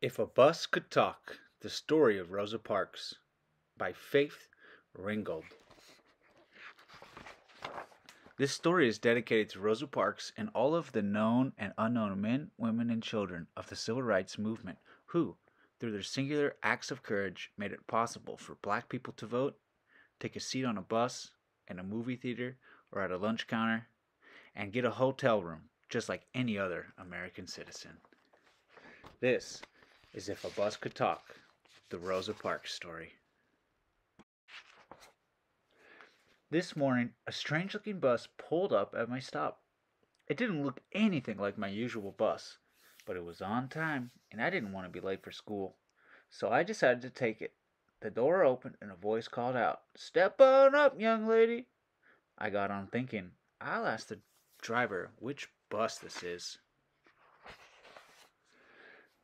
If a Bus Could Talk The Story of Rosa Parks by Faith Ringgold. This story is dedicated to Rosa Parks and all of the known and unknown men, women, and children of the civil rights movement who, through their singular acts of courage, made it possible for black people to vote, take a seat on a bus, in a movie theater, or at a lunch counter, and get a hotel room just like any other American citizen. This is If a Bus Could Talk, the Rosa Parks story. This morning, a strange looking bus pulled up at my stop. It didn't look anything like my usual bus, but it was on time, and I didn't want to be late for school. So I decided to take it. The door opened, and a voice called out, Step on up, young lady. I got on thinking, I'll ask the driver which bus this is.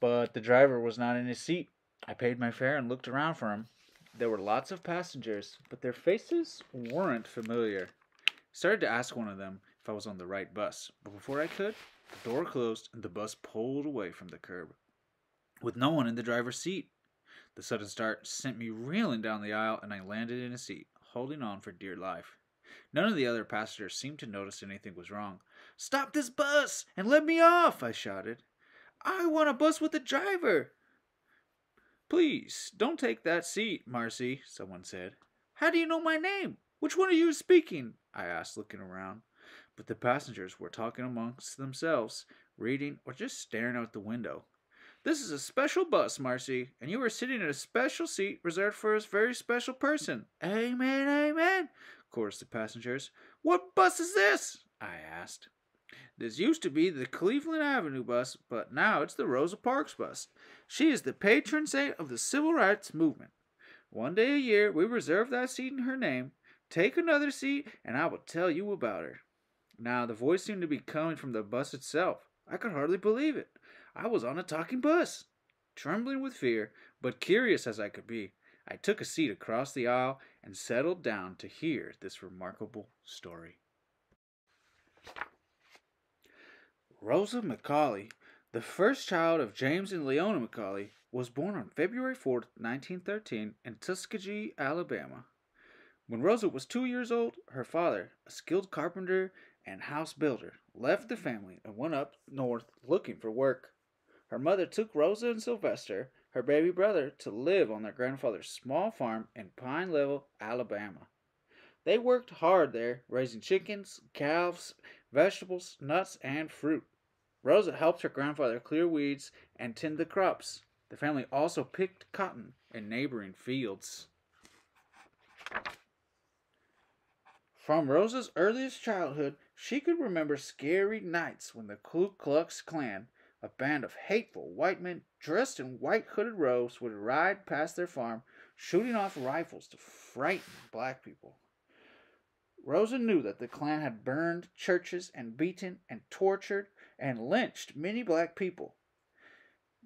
But the driver was not in his seat. I paid my fare and looked around for him. There were lots of passengers, but their faces weren't familiar. I started to ask one of them if I was on the right bus, but before I could, the door closed and the bus pulled away from the curb. With no one in the driver's seat. The sudden start sent me reeling down the aisle and I landed in a seat, holding on for dear life. None of the other passengers seemed to notice anything was wrong. Stop this bus and let me off, I shouted. I want a bus with a driver. Please, don't take that seat, Marcy, someone said. How do you know my name? Which one are you speaking? I asked, looking around. But the passengers were talking amongst themselves, reading, or just staring out the window. This is a special bus, Marcy, and you are sitting in a special seat reserved for a very special person. Amen, amen, chorused the passengers. What bus is this? I asked. This used to be the Cleveland Avenue bus, but now it's the Rosa Parks bus. She is the patron saint of the civil rights movement. One day a year we reserve that seat in her name. Take another seat, and I will tell you about her. Now, the voice seemed to be coming from the bus itself. I could hardly believe it. I was on a talking bus. Trembling with fear, but curious as I could be, I took a seat across the aisle and settled down to hear this remarkable story. Rosa McCauley, the first child of James and Leona McCauley, was born on February 4, 1913, in Tuskegee, Alabama. When Rosa was two years old, her father, a skilled carpenter and house builder, left the family and went up north looking for work. Her mother took Rosa and Sylvester, her baby brother, to live on their grandfather's small farm in Pine Level, Alabama. They worked hard there, raising chickens, calves, vegetables, nuts, and fruit. Rosa helped her grandfather clear weeds and tend the crops. The family also picked cotton in neighboring fields. From Rosa's earliest childhood, she could remember scary nights when the Ku Klux Klan, a band of hateful white men dressed in white hooded robes, would ride past their farm, shooting off rifles to frighten black people. Rosa knew that the Klan had burned churches and beaten and tortured and lynched many black people.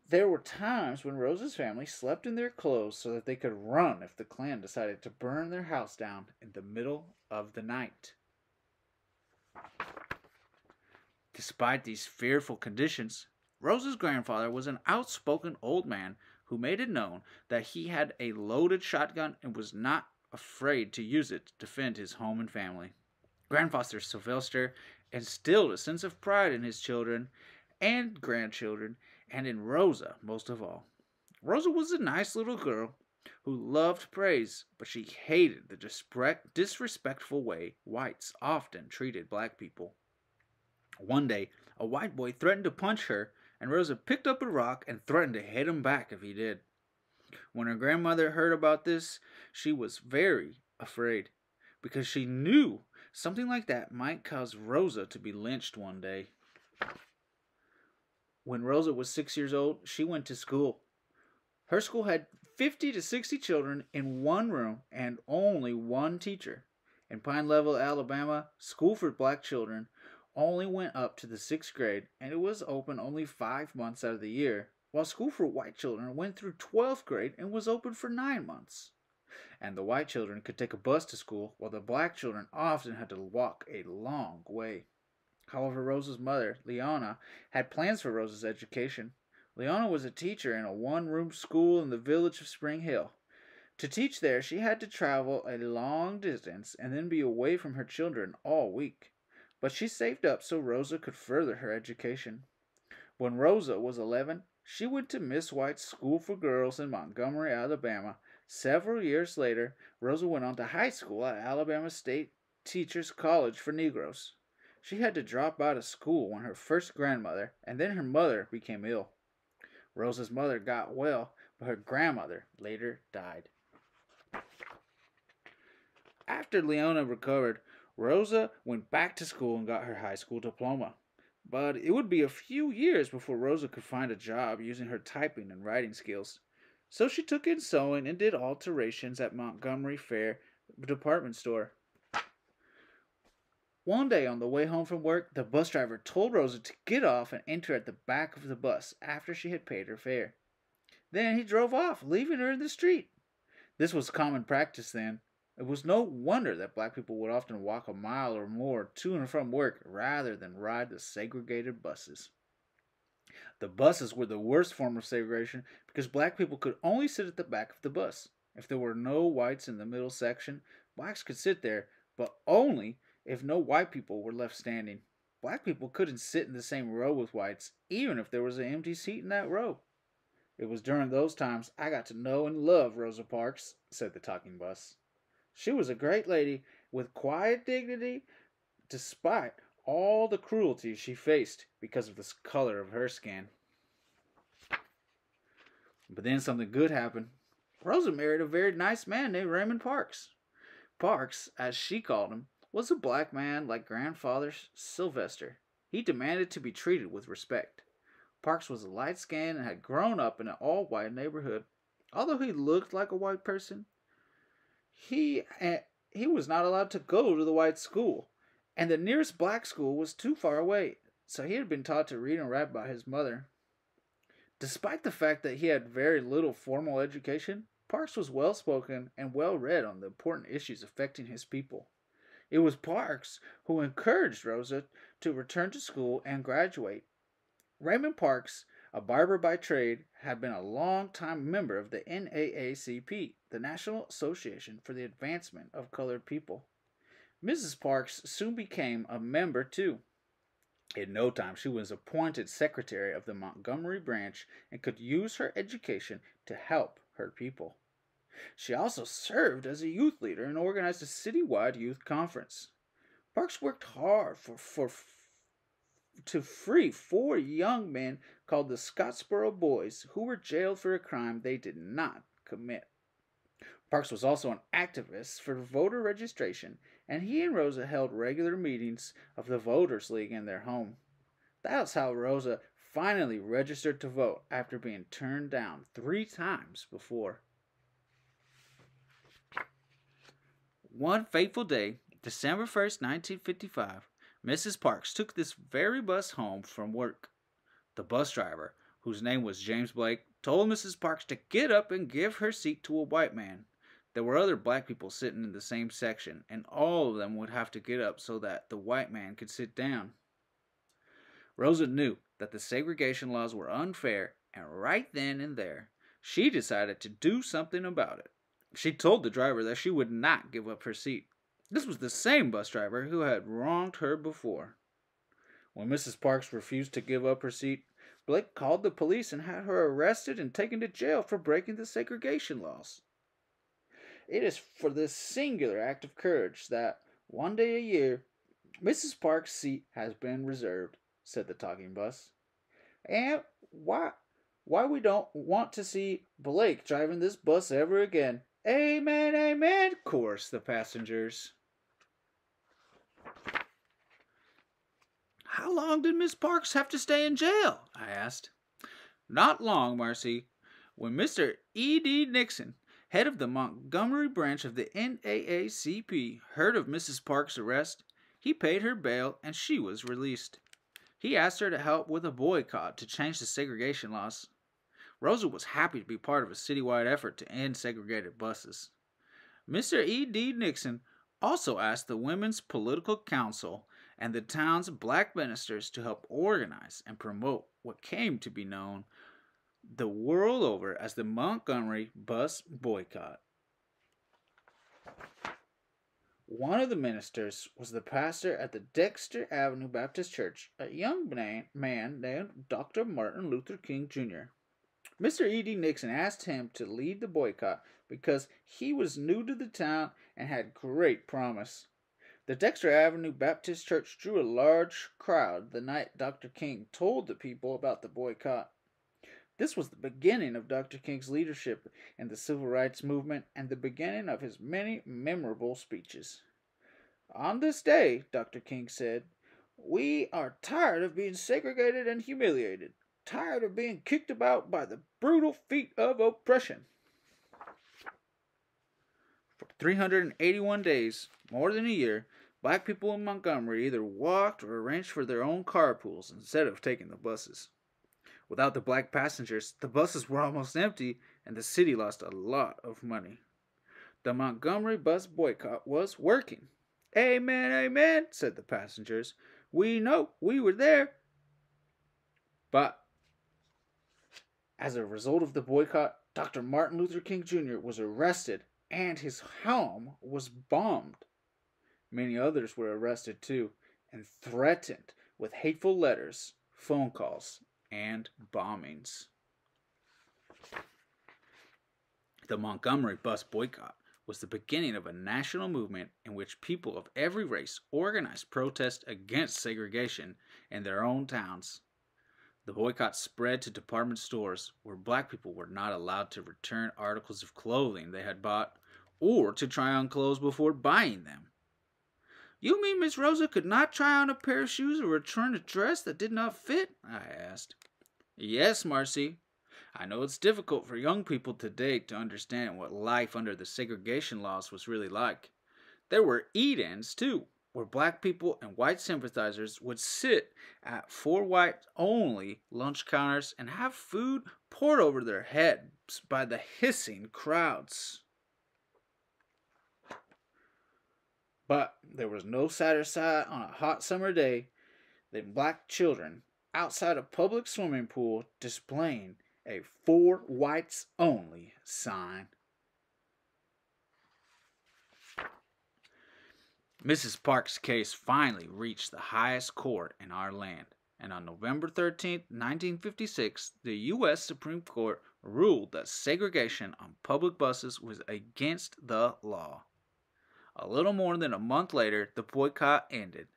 There were times when Rosa's family slept in their clothes so that they could run if the Klan decided to burn their house down in the middle of the night. Despite these fearful conditions, Rosa's grandfather was an outspoken old man who made it known that he had a loaded shotgun and was not afraid to use it to defend his home and family. Grandfather Sylvester instilled a sense of pride in his children and grandchildren, and in Rosa most of all. Rosa was a nice little girl who loved praise, but she hated the disrespectful way whites often treated black people. One day, a white boy threatened to punch her, and Rosa picked up a rock and threatened to hit him back if he did. When her grandmother heard about this, she was very afraid because she knew something like that might cause Rosa to be lynched one day. When Rosa was six years old, she went to school. Her school had 50 to 60 children in one room and only one teacher. In Pine Level, Alabama, school for black children only went up to the sixth grade and it was open only five months out of the year while school for white children went through 12th grade and was open for nine months. And the white children could take a bus to school, while the black children often had to walk a long way. However, Rosa's mother, Leona, had plans for Rosa's education. Leona was a teacher in a one room school in the village of Spring Hill. To teach there, she had to travel a long distance and then be away from her children all week. But she saved up so Rosa could further her education. When Rosa was 11, she went to Miss White's School for Girls in Montgomery, Alabama. Several years later, Rosa went on to high school at Alabama State Teachers College for Negroes. She had to drop out of school when her first grandmother and then her mother became ill. Rosa's mother got well, but her grandmother later died. After Leona recovered, Rosa went back to school and got her high school diploma. But it would be a few years before Rosa could find a job using her typing and writing skills. So she took in sewing and did alterations at Montgomery Fair department store. One day on the way home from work, the bus driver told Rosa to get off and enter at the back of the bus after she had paid her fare. Then he drove off, leaving her in the street. This was common practice then. It was no wonder that black people would often walk a mile or more to and from work rather than ride the segregated buses. The buses were the worst form of segregation because black people could only sit at the back of the bus. If there were no whites in the middle section, blacks could sit there, but only if no white people were left standing. Black people couldn't sit in the same row with whites, even if there was an empty seat in that row. It was during those times I got to know and love Rosa Parks, said the talking bus. She was a great lady with quiet dignity, despite all the cruelty she faced because of the color of her skin. But then something good happened. Rosa married a very nice man named Raymond Parks. Parks, as she called him, was a black man like grandfather Sylvester. He demanded to be treated with respect. Parks was a light skinned and had grown up in an all white neighborhood. Although he looked like a white person, he eh, he was not allowed to go to the white school, and the nearest black school was too far away, so he had been taught to read and write by his mother. Despite the fact that he had very little formal education, Parks was well spoken and well read on the important issues affecting his people. It was Parks who encouraged Rosa to return to school and graduate. Raymond Parks, a barber by trade, had been a long-time member of the NAACP, the National Association for the Advancement of Colored People. Mrs. Parks soon became a member too. In no time, she was appointed secretary of the Montgomery branch and could use her education to help her people. She also served as a youth leader and organized a citywide youth conference. Parks worked hard for, for to free four young men called the Scottsboro Boys who were jailed for a crime they did not commit. Parks was also an activist for voter registration, and he and Rosa held regular meetings of the Voters League in their home. That's how Rosa finally registered to vote after being turned down three times before. One fateful day, December 1st, 1955, Mrs. Parks took this very bus home from work. The bus driver, whose name was James Blake, told Mrs. Parks to get up and give her seat to a white man. There were other black people sitting in the same section, and all of them would have to get up so that the white man could sit down. Rosa knew that the segregation laws were unfair, and right then and there, she decided to do something about it. She told the driver that she would not give up her seat. This was the same bus driver who had wronged her before. When Mrs. Parks refused to give up her seat, Blake called the police and had her arrested and taken to jail for breaking the segregation laws. It is for this singular act of courage that, one day a year, Mrs. Parks' seat has been reserved, said the talking bus. And why why we don't want to see Blake driving this bus ever again. Amen, amen, chorused the passengers. How long did Miss Parks have to stay in jail? I asked. Not long, Marcy. When Mr. E.D. Nixon, head of the Montgomery branch of the NAACP, heard of Mrs. Parks' arrest, he paid her bail and she was released. He asked her to help with a boycott to change the segregation laws. Rosa was happy to be part of a citywide effort to end segregated buses. Mr. E.D. Nixon also asked the Women's Political Council and the town's black ministers to help organize and promote what came to be known the world over as the Montgomery bus boycott. One of the ministers was the pastor at the Dexter Avenue Baptist Church, a young man named Dr. Martin Luther King Jr. Mr. E.D. Nixon asked him to lead the boycott because he was new to the town and had great promise. The Dexter Avenue Baptist Church drew a large crowd the night Dr. King told the people about the boycott. This was the beginning of Dr. King's leadership in the civil rights movement and the beginning of his many memorable speeches. On this day, Dr. King said, we are tired of being segregated and humiliated, tired of being kicked about by the brutal feet of oppression. For 381 days, more than a year, black people in Montgomery either walked or arranged for their own carpools instead of taking the buses. Without the black passengers, the buses were almost empty and the city lost a lot of money. The Montgomery bus boycott was working. Amen, amen, said the passengers. We know we were there. But as a result of the boycott, Dr. Martin Luther King Jr. was arrested and his home was bombed. Many others were arrested too and threatened with hateful letters, phone calls, and bombings. The Montgomery bus boycott was the beginning of a national movement in which people of every race organized protest against segregation in their own towns. The boycott spread to department stores where black people were not allowed to return articles of clothing they had bought or to try on clothes before buying them. You mean Miss Rosa could not try on a pair of shoes or return a dress that did not fit? I asked. Yes, Marcy. I know it's difficult for young people today to understand what life under the segregation laws was really like. There were eat-ins, too, where black people and white sympathizers would sit at four white only lunch counters and have food poured over their heads by the hissing crowds. But there was no sadder sight on a hot summer day than black children outside a public swimming pool displaying a for whites only sign. Mrs. Parks' case finally reached the highest court in our land, and on November 13, 1956, the U.S. Supreme Court ruled that segregation on public buses was against the law. A little more than a month later, the boycott ended.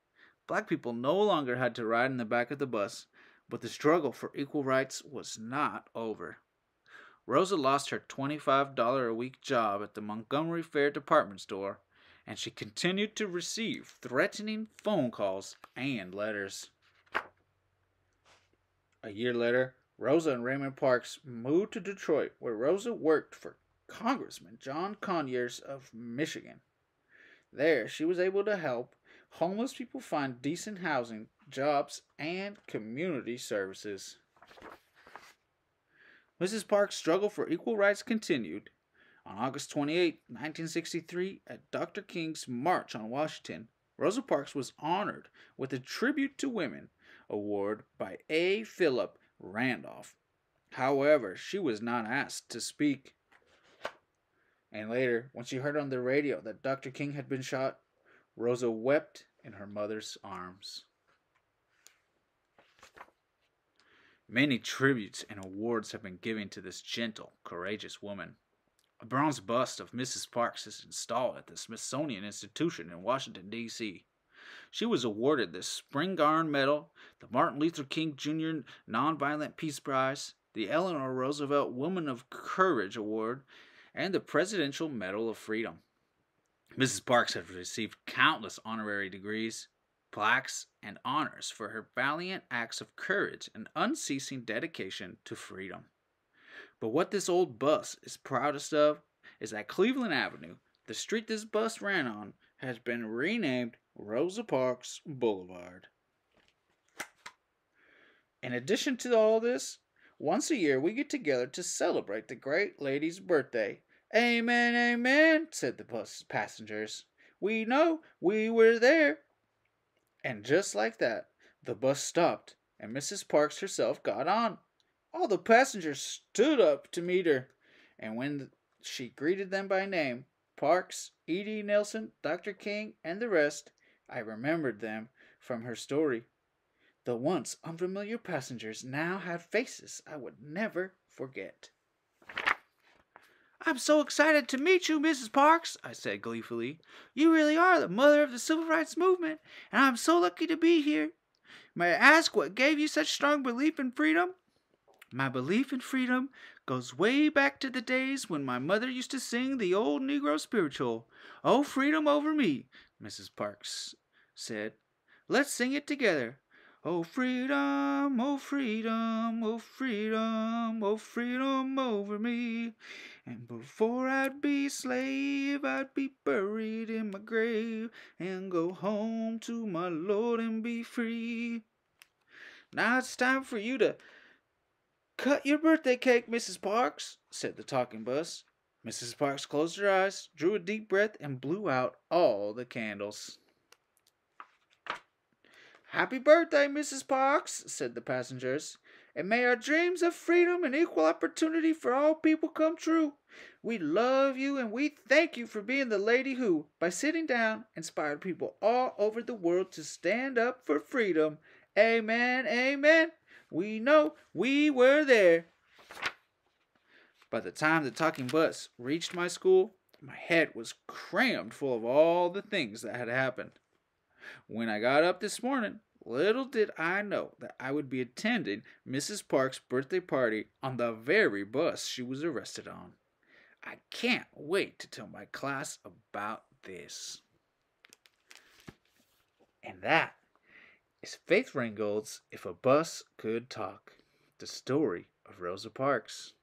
Black people no longer had to ride in the back of the bus, but the struggle for equal rights was not over. Rosa lost her $25 a week job at the Montgomery Fair department store, and she continued to receive threatening phone calls and letters. A year later, Rosa and Raymond Parks moved to Detroit, where Rosa worked for Congressman John Conyers of Michigan. There, she was able to help homeless people find decent housing, jobs, and community services. Mrs. Parks' struggle for equal rights continued. On August 28, 1963, at Dr. King's March on Washington, Rosa Parks was honored with a Tribute to Women award by A. Philip Randolph. However, she was not asked to speak. And later, when she heard on the radio that Dr. King had been shot, Rosa wept in her mother's arms. Many tributes and awards have been given to this gentle, courageous woman. A bronze bust of Mrs. Parks is installed at the Smithsonian Institution in Washington, D.C. She was awarded the Spingarn Medal, the Martin Luther King Jr. Nonviolent Peace Prize, the Eleanor Roosevelt Woman of Courage Award, and the Presidential Medal of Freedom. Mrs. Parks has received countless honorary degrees, plaques, and honors for her valiant acts of courage and unceasing dedication to freedom. But what this old bus is proudest of is that Cleveland Avenue, the street this bus ran on, has been renamed Rosa Parks Boulevard. In addition to all this, once a year we get together to celebrate the great lady's birthday. Amen, amen, said the bus passengers. We know we were there. And just like that, the bus stopped and Mrs. Parks herself got on. All the passengers stood up to meet her, and when she greeted them by name Parks, E.D. Nelson, Dr. King, and the rest I remembered them from her story. The once unfamiliar passengers now had faces I would never forget. I'm so excited to meet you, Mrs. Parks, I said gleefully. You really are the mother of the civil rights movement, and I'm so lucky to be here. May I ask what gave you such strong belief in freedom? My belief in freedom goes way back to the days when my mother used to sing the old Negro spiritual, Oh, freedom over me, Mrs. Parks said. Let's sing it together. Oh freedom, oh freedom, oh freedom, oh freedom over me. And before I'd be slave, I'd be buried in my grave and go home to my Lord and be free. Now it's time for you to cut your birthday cake, Mrs. Parks, said the talking bus. Mrs. Parks closed her eyes, drew a deep breath, and blew out all the candles. Happy birthday, Mrs. Parks, said the passengers, and may our dreams of freedom and equal opportunity for all people come true. We love you and we thank you for being the lady who, by sitting down, inspired people all over the world to stand up for freedom. Amen, amen. We know we were there. By the time the talking bus reached my school, my head was crammed full of all the things that had happened. When I got up this morning, little did I know that I would be attending Mrs. Park's birthday party on the very bus she was arrested on. I can't wait to tell my class about this. And that is Faith Ringgold's If a Bus Could Talk, the story of Rosa Parks.